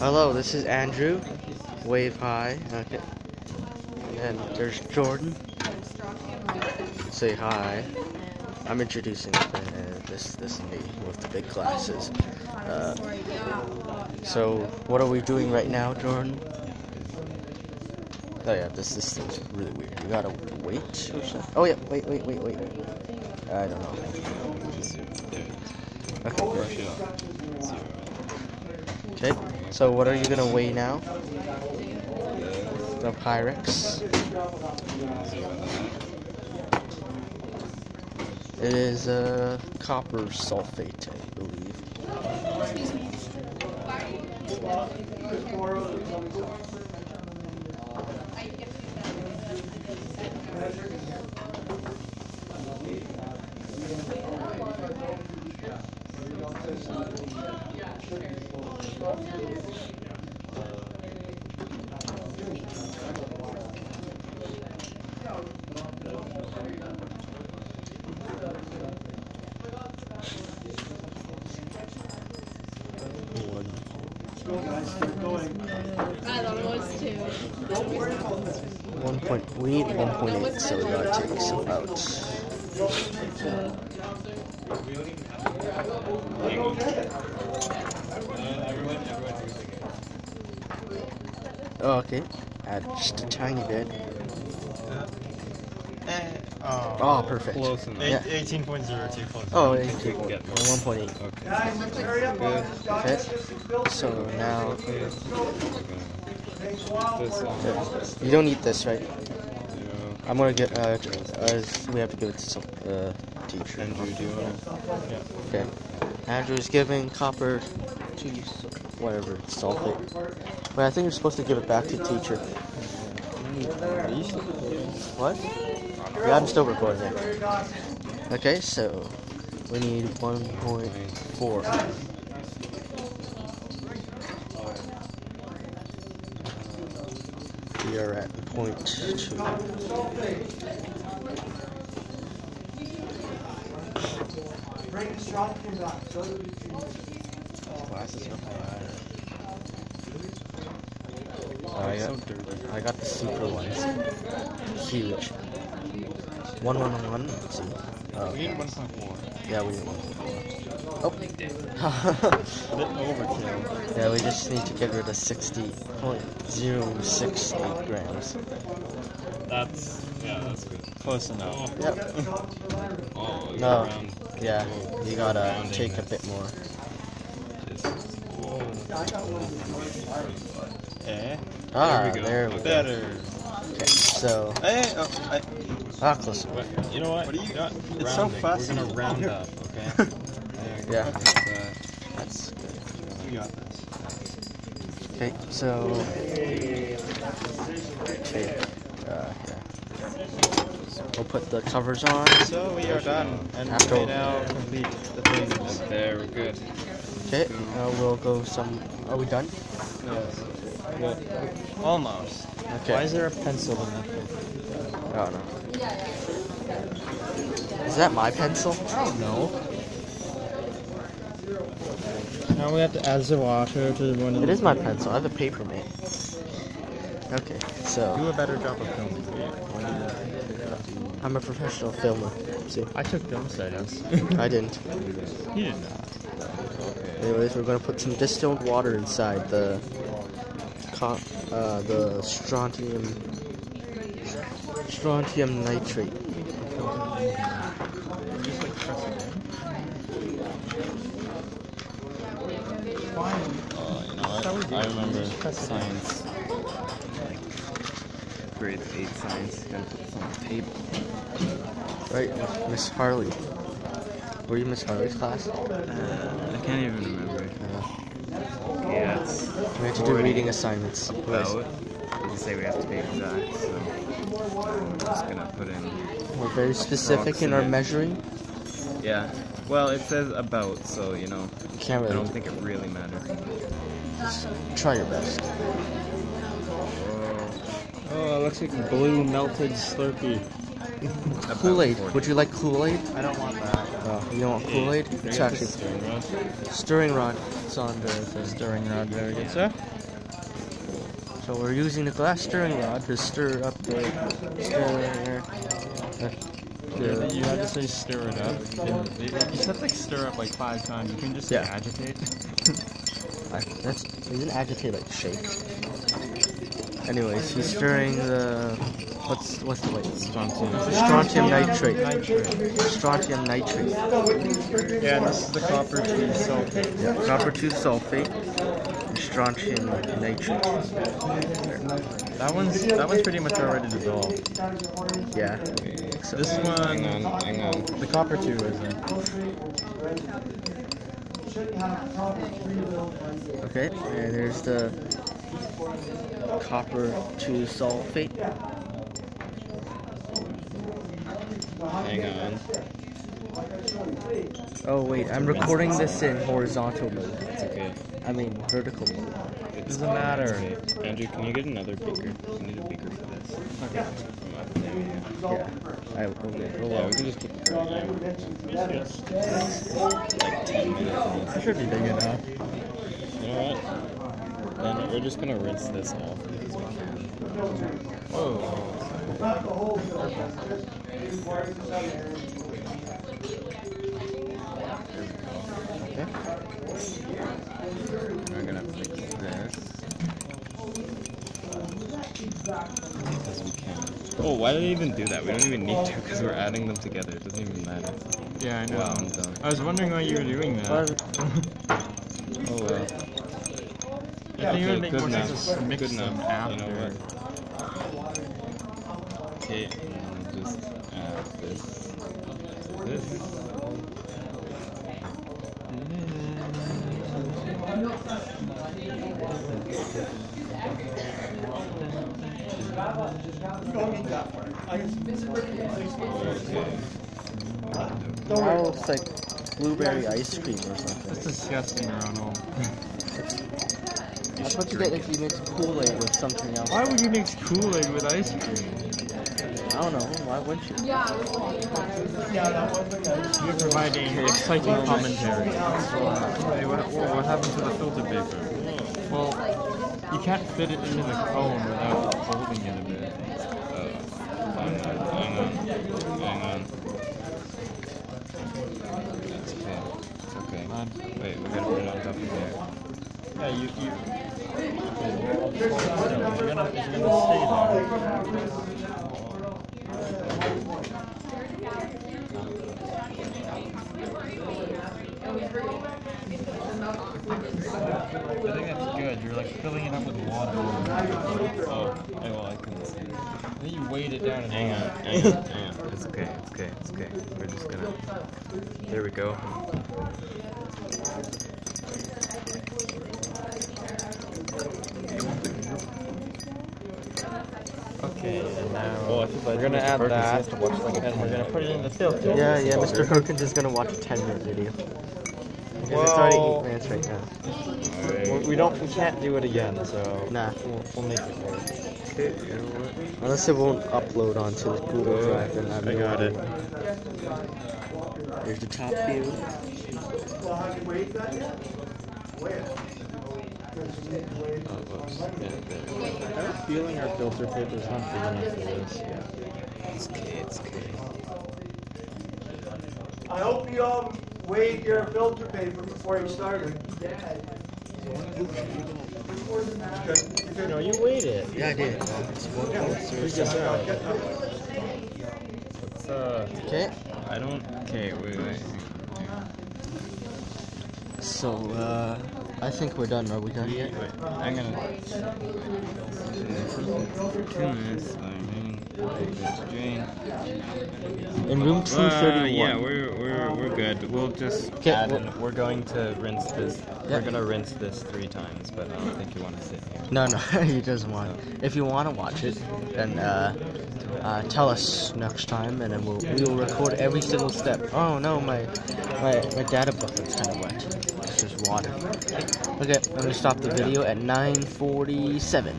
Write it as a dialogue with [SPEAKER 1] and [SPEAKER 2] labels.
[SPEAKER 1] Hello, this is Andrew. Wave hi. Okay. And there's Jordan. Say hi. I'm introducing uh, this this me with the big glasses. Uh, so what are we doing right now, Jordan? Oh yeah, this this thing's really weird. You gotta wait or something. Oh yeah, wait, wait, wait, wait. I don't know. Okay.
[SPEAKER 2] Brush it off. Zero.
[SPEAKER 1] Okay. So what are you gonna weigh now? The Pyrex. It is uh, copper sulfate, I believe. We need one point eight, so we gotta take some out. Oh, okay. Add just a tiny bit.
[SPEAKER 2] Oh,
[SPEAKER 1] Oh, perfect.
[SPEAKER 2] Close enough.
[SPEAKER 1] Yeah.
[SPEAKER 3] 18.02 close.
[SPEAKER 1] Oh,
[SPEAKER 2] I
[SPEAKER 1] yeah,
[SPEAKER 2] think we can get more.
[SPEAKER 1] one point eight.
[SPEAKER 2] Okay. Good.
[SPEAKER 1] Okay. So now
[SPEAKER 2] We're gonna this on.
[SPEAKER 1] yeah. you don't need this, right?
[SPEAKER 2] Zero.
[SPEAKER 1] I'm gonna get. Uh, uh, we have to give it to some uh, teacher.
[SPEAKER 2] Andrew, do you wanna?
[SPEAKER 1] Okay. Andrew's giving copper to whatever sulfate. But I think you're supposed to give it back to teacher. What? Yeah, I'm still recording it. Okay, so we need 1.4. We are at point two. Glasses are hard. I
[SPEAKER 2] so
[SPEAKER 1] got,
[SPEAKER 2] dirty.
[SPEAKER 1] I got the super ones. Huge. One one one. Let's see. Oh,
[SPEAKER 2] We need 1.4.
[SPEAKER 1] yeah, we need one. Oh.
[SPEAKER 2] A bit overkill.
[SPEAKER 1] yeah, we just need to get rid of sixty point zero six eight grams.
[SPEAKER 2] That's yeah, that's good. Close enough.
[SPEAKER 1] Yep.
[SPEAKER 2] Oh,
[SPEAKER 1] No.
[SPEAKER 2] around.
[SPEAKER 1] Yeah, you gotta take a bit more.
[SPEAKER 2] Just, whoa. Eh?
[SPEAKER 1] Ah,
[SPEAKER 2] there we go.
[SPEAKER 1] there we go.
[SPEAKER 2] Better.
[SPEAKER 1] Okay, so
[SPEAKER 2] Hey, oh, I,
[SPEAKER 1] ah, close.
[SPEAKER 2] What, you know what?
[SPEAKER 3] What do you-
[SPEAKER 2] got?
[SPEAKER 3] it's so fast.
[SPEAKER 2] We're gonna round up, okay? There you go.
[SPEAKER 1] Yeah.
[SPEAKER 2] That.
[SPEAKER 1] That's good.
[SPEAKER 3] You got this.
[SPEAKER 1] Okay, so okay, uh, yeah. We'll put the covers on.
[SPEAKER 3] So we are done, and
[SPEAKER 1] After-
[SPEAKER 3] we now complete the things.
[SPEAKER 2] There, we're good.
[SPEAKER 1] Okay, uh, we'll go some. Are we done?
[SPEAKER 3] No. Almost.
[SPEAKER 1] Okay.
[SPEAKER 3] Why is there a pencil in that?
[SPEAKER 1] Oh no. Is that my pencil?
[SPEAKER 3] I don't know. Now we have to add the water to the one of
[SPEAKER 1] It
[SPEAKER 3] the.
[SPEAKER 1] my pencil. I have a paper mate. Okay, so
[SPEAKER 3] Do a better job of filming.
[SPEAKER 1] I'm a professional filmer. See,
[SPEAKER 3] I took film studies.
[SPEAKER 1] I didn't.
[SPEAKER 3] you did not.
[SPEAKER 1] Anyways, we're gonna put some distilled water inside the uh, the strontium strontium nitrate.
[SPEAKER 3] Just like press it.
[SPEAKER 2] Oh, you know what?
[SPEAKER 3] That was
[SPEAKER 2] I remember
[SPEAKER 3] Just press it in.
[SPEAKER 2] science, like grade 8 science, gotta put this on the table.
[SPEAKER 1] Right, Miss Harley. Were you Miss Harley's class?
[SPEAKER 2] Uh, I can't even remember.
[SPEAKER 1] Uh,
[SPEAKER 2] Yeah, it's
[SPEAKER 1] we had to do reading assignments.
[SPEAKER 2] about. You say we have to be exact, so I'm just gonna put in.
[SPEAKER 1] We're very specific in our measuring.
[SPEAKER 2] Yeah. Well, it says about, so you know,
[SPEAKER 1] can't really.
[SPEAKER 2] I don't think it really matters.
[SPEAKER 1] try your best.
[SPEAKER 2] Oh,
[SPEAKER 3] Oh, it looks like blue melted Slurpee.
[SPEAKER 2] About
[SPEAKER 1] Kool-Aid. Would you like Kool-Aid?
[SPEAKER 2] I don't want that.
[SPEAKER 1] You don't want Kool-Aid? It's actually
[SPEAKER 3] stirring rod?
[SPEAKER 1] stirring rod. It's on the.
[SPEAKER 3] Stirring rod, very good, sir.
[SPEAKER 1] So we're using the glass stirring rod to stir up the stir. the-
[SPEAKER 3] you have to say stir it up. You you said like stir up like five times. You can just
[SPEAKER 1] Yeah.
[SPEAKER 3] agitate.
[SPEAKER 1] I, that's isn't agitate like shake. Anyways, he's stirring the what's what's the weight?
[SPEAKER 3] Strontium.
[SPEAKER 1] Strontium nitrate.
[SPEAKER 3] Nitrate.
[SPEAKER 1] Strontium nitrate.
[SPEAKER 3] Yeah, and this is the copper two sulfate.
[SPEAKER 1] Yeah, copper two sulfate. and Strontium nitrate.
[SPEAKER 3] That one's that one's pretty much already dissolved.
[SPEAKER 1] Yeah.
[SPEAKER 3] So This one,
[SPEAKER 2] Hang on, hang on.
[SPEAKER 3] the copper two isn't.
[SPEAKER 1] Okay, and there's the copper two sulfate.
[SPEAKER 2] Hang on.
[SPEAKER 1] Oh wait, I'm recording this in horizontal mode.
[SPEAKER 2] It's okay.
[SPEAKER 1] I mean vertical mode.
[SPEAKER 2] It's
[SPEAKER 3] Doesn't matter.
[SPEAKER 2] okay. Andrew, can you get another beaker? You need a beaker for this.
[SPEAKER 3] Okay.
[SPEAKER 2] From up there, yeah.
[SPEAKER 1] Yeah. I will get
[SPEAKER 2] Yeah, we can just keep it going.
[SPEAKER 3] Yes.
[SPEAKER 2] Like 10 minutes.
[SPEAKER 3] That should be big enough.
[SPEAKER 2] You know what? Then we're just gonna rinse this off because we can.
[SPEAKER 3] Whoa.
[SPEAKER 1] Okay.
[SPEAKER 2] We're gonna fix this. Because we can. Oh, why did I even do that? We don't even need to because we're adding them together. It doesn't even matter.
[SPEAKER 3] Yeah, I know.
[SPEAKER 2] Wow, I'm done.
[SPEAKER 3] I was wondering why you were doing that.
[SPEAKER 2] Oh well.
[SPEAKER 3] I think it would make
[SPEAKER 2] good
[SPEAKER 3] more
[SPEAKER 2] enough.
[SPEAKER 3] sense to mix
[SPEAKER 2] good
[SPEAKER 3] them
[SPEAKER 2] enough.
[SPEAKER 3] after.
[SPEAKER 2] You know what? Okay, and then just add this to this. Okay.
[SPEAKER 1] That looks like blueberry ice cream or something.
[SPEAKER 3] That's disgusting, Ronald.
[SPEAKER 1] That's what you get if you mix Kool-Aid with something else.
[SPEAKER 3] Why would you mix Kool-Aid with ice cream?
[SPEAKER 1] I don't know. Why wouldn't you?
[SPEAKER 3] You're providing exciting commentary. Hey, what, what, what happened to the filter paper? Well, you can't fit it into the cone without folding it a bit.
[SPEAKER 2] Uh, hang on, hang on, hang on. That's okay. It's okay.
[SPEAKER 3] Come on.
[SPEAKER 2] Wait, we gotta put it on top of there.
[SPEAKER 3] Yeah, you. you it's gonna, it's gonna stay there. Think that's good. You're like filling it up with water.
[SPEAKER 2] Oh, oh, well, I couldn't see.
[SPEAKER 3] And then you weight it down and
[SPEAKER 2] Hang on, hang on, hang on. It's okay, it's okay, it's okay. We're just gonna. There we go.
[SPEAKER 3] Okay, and now
[SPEAKER 2] Oh, I
[SPEAKER 3] we're gonna
[SPEAKER 2] Mr.
[SPEAKER 3] add
[SPEAKER 2] Perkins
[SPEAKER 3] that,
[SPEAKER 2] to watch like
[SPEAKER 3] and we're gonna put it in the filter.
[SPEAKER 1] Yeah, yeah. Mr. Perkins is gonna watch a 10-minute video. Because it's already eight minutes right now.
[SPEAKER 3] We- We don't, we can't do it again, so
[SPEAKER 1] Nah.
[SPEAKER 3] we'll, we'll make it work.
[SPEAKER 2] Okay, you know?
[SPEAKER 1] Unless it won't upload onto the Google Drive, then I'm
[SPEAKER 3] I got it.
[SPEAKER 1] Here's the top view.
[SPEAKER 2] Oh, whoops. Yeah, there.
[SPEAKER 3] I have a feeling our filter paper is not big enough for this.
[SPEAKER 2] It's okay, it's okay.
[SPEAKER 4] I hope you all weighed your filter paper before you started.
[SPEAKER 3] No, you weighed it.
[SPEAKER 1] Yeah, I did.
[SPEAKER 3] Pretty good job. Let's, uh,
[SPEAKER 1] Okay.
[SPEAKER 2] I don't. Okay, wait, wait.
[SPEAKER 1] So, uh, I think we're done. Are we done yet?
[SPEAKER 2] Wait, I'm gonna. Two minutes.
[SPEAKER 1] In room
[SPEAKER 2] Uh,
[SPEAKER 1] 231.
[SPEAKER 2] yeah, we're we're we're good. We'll just
[SPEAKER 1] Okay,
[SPEAKER 2] add
[SPEAKER 1] well-
[SPEAKER 2] in. We're going to rinse this.
[SPEAKER 1] Yeah.
[SPEAKER 2] We're gonna rinse this three times, but I don't think you want to sit here.
[SPEAKER 1] No, no, he doesn't want. If you want to watch it, then uh, uh, tell us next time, and then we'll we will record every single step. Oh no, my my my data bucket's kind of wet. It's just water. Okay, I'm gonna stop the video at 9:47.